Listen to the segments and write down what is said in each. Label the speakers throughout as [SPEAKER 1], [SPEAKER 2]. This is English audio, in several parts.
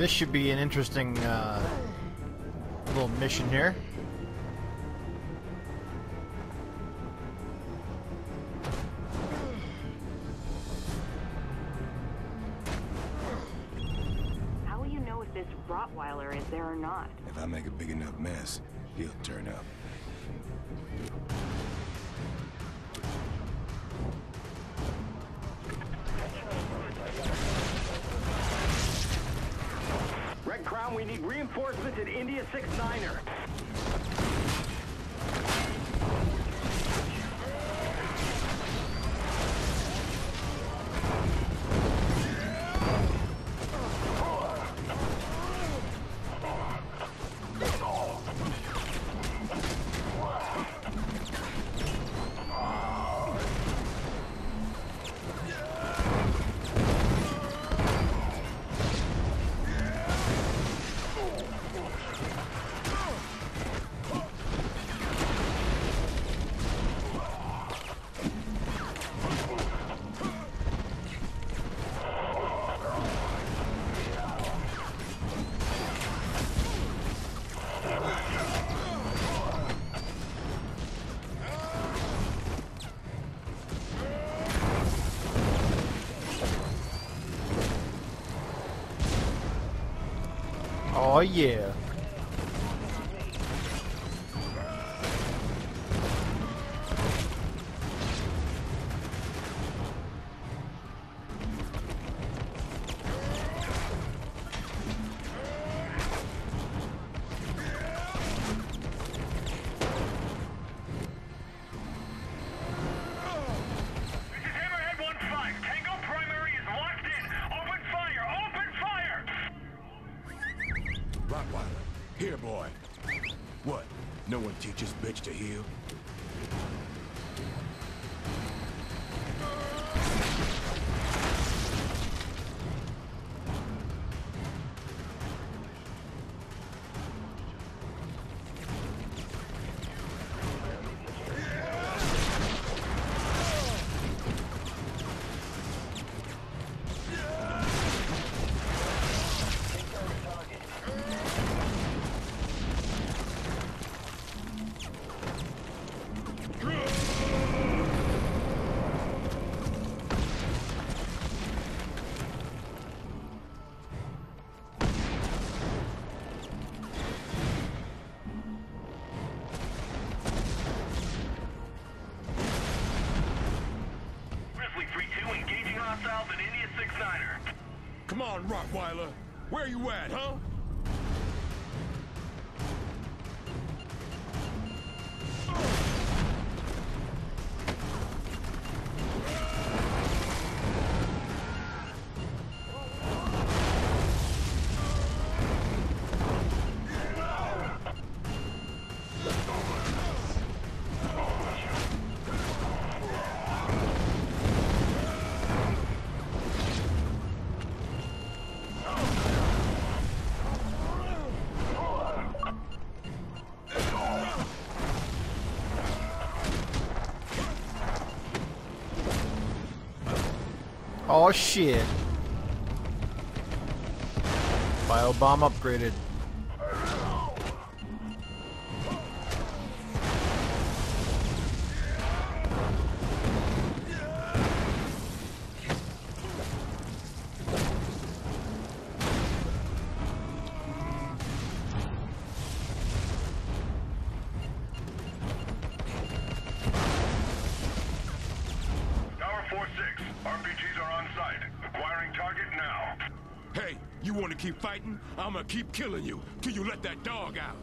[SPEAKER 1] this should be an interesting uh, little mission here.
[SPEAKER 2] How will you know if this Rottweiler is there or not?
[SPEAKER 3] If I make a big enough mess, he'll turn up.
[SPEAKER 4] Crown, we need reinforcements at India 6-9er.
[SPEAKER 1] Oh yeah.
[SPEAKER 3] One teaches bitch to heel? Rottweiler. Where you at, huh?
[SPEAKER 1] Oh shit. Biobomb upgraded.
[SPEAKER 5] Tower 4-6. RPGs are on
[SPEAKER 3] Hey, you want to keep fighting? I'm gonna keep killing you till you let that dog out.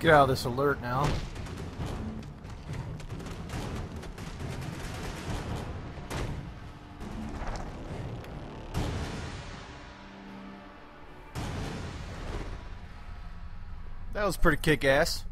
[SPEAKER 1] Get out of this alert now. That was pretty kick-ass.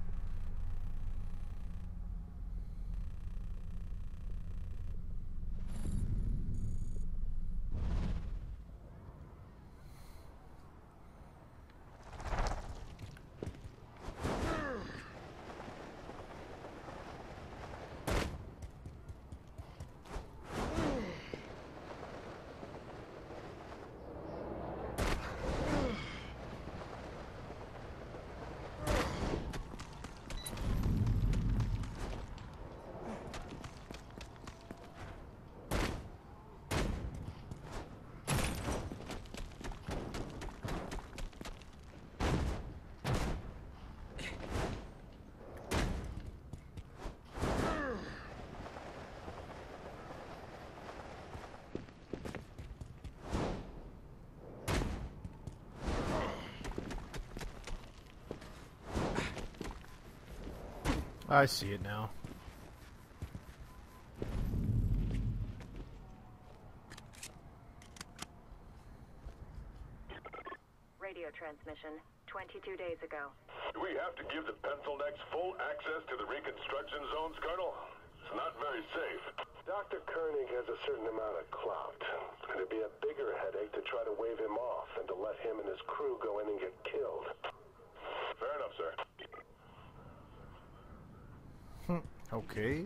[SPEAKER 1] I see it now.
[SPEAKER 2] Radio transmission 22 days ago.
[SPEAKER 6] Do we have to give the pencil necks full access to the reconstruction zones, Colonel? It's not very safe.
[SPEAKER 7] Dr. Koenig has a certain amount of clout. It'd be a bigger headache to try to wave him off than to let him and his crew go in and get killed.
[SPEAKER 6] Fair enough, sir.
[SPEAKER 1] Okay.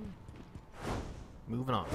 [SPEAKER 1] Moving on.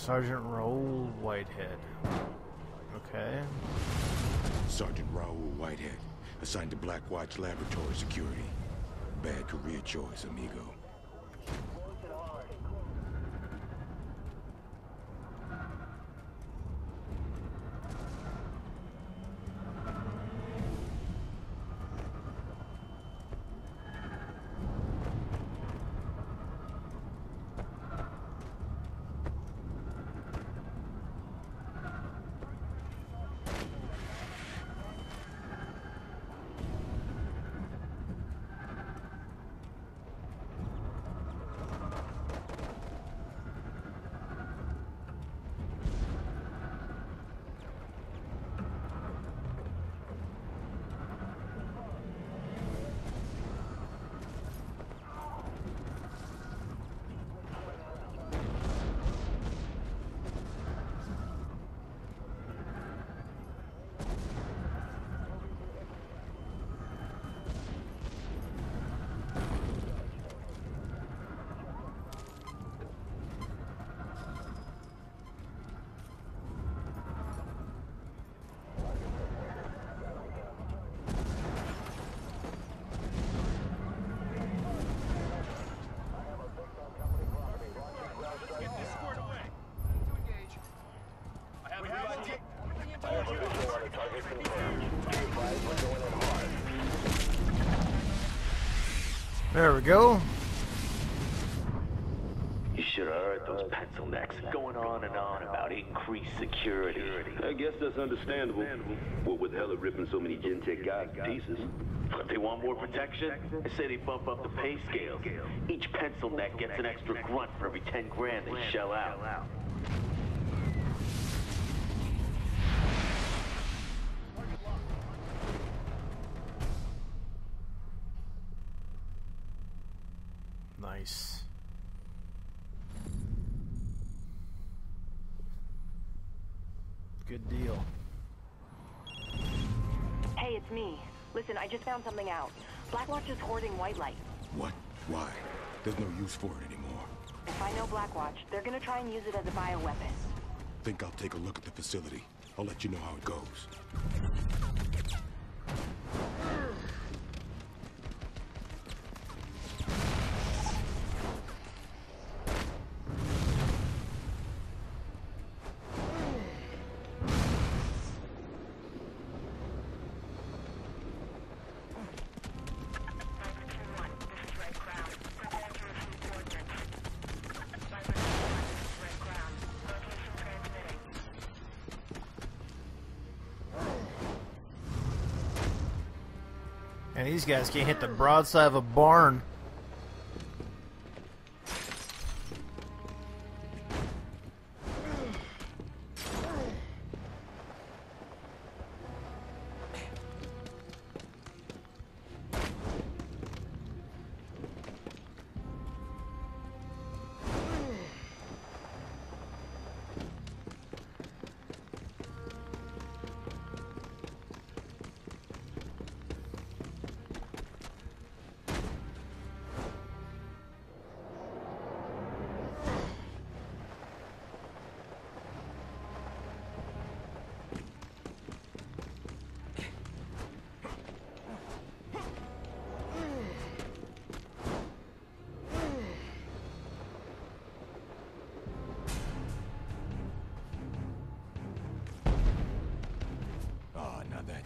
[SPEAKER 1] Sergeant Raoul Whitehead. Okay.
[SPEAKER 3] Sergeant Raoul Whitehead, assigned to Black Watch Laboratory Security. Bad career choice, amigo.
[SPEAKER 1] There we go.
[SPEAKER 7] You should have heard
[SPEAKER 8] those pencil necks, going on and on about increased security.
[SPEAKER 9] I guess that's understandable. What with Heller ripping so many Gentek guys to pieces?
[SPEAKER 8] But they want more protection? They say they bump up the pay scales. Each pencil neck gets an extra grunt for every 10 grand they shell out.
[SPEAKER 1] Nice. Good deal.
[SPEAKER 2] Hey, it's me. Listen, I just found something out. Blackwatch is hoarding white light.
[SPEAKER 3] What? Why? There's no use for it anymore.
[SPEAKER 2] If I know Blackwatch, they're gonna try and use it as a bioweapon.
[SPEAKER 3] Think I'll take a look at the facility. I'll let you know how it goes.
[SPEAKER 1] And these guys can't hit the broadside of a barn.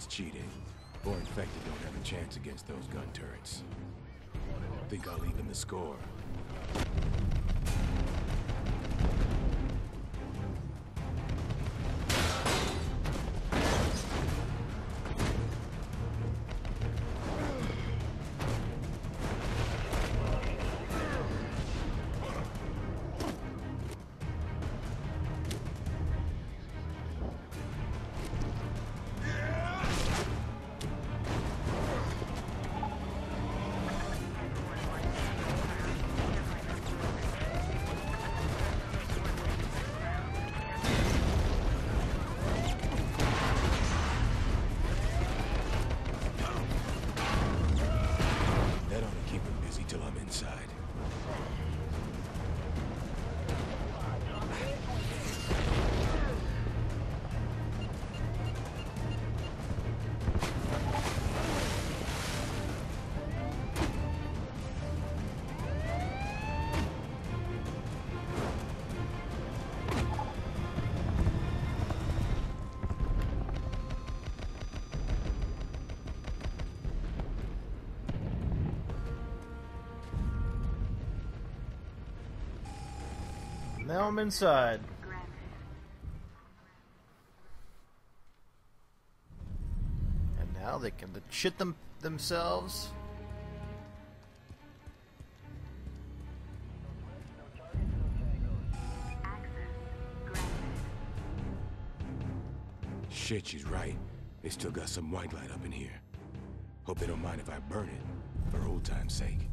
[SPEAKER 3] Cheating. Or infected don't have a chance against those gun turrets. Think I'll even the score.
[SPEAKER 1] Now I'm inside. And now they can shit them themselves.
[SPEAKER 3] Shit, she's right. They still got some white light up in here. Hope they don't mind if I burn it, for old time's sake.